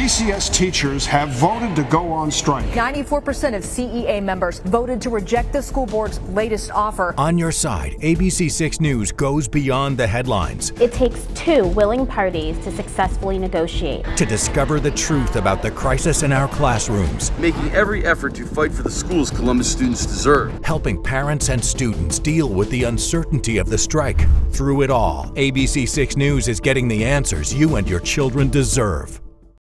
CCS teachers have voted to go on strike. 94% of CEA members voted to reject the school board's latest offer. On your side, ABC 6 News goes beyond the headlines. It takes two willing parties to successfully negotiate. To discover the truth about the crisis in our classrooms. Making every effort to fight for the schools Columbus students deserve. Helping parents and students deal with the uncertainty of the strike. Through it all, ABC 6 News is getting the answers you and your children deserve.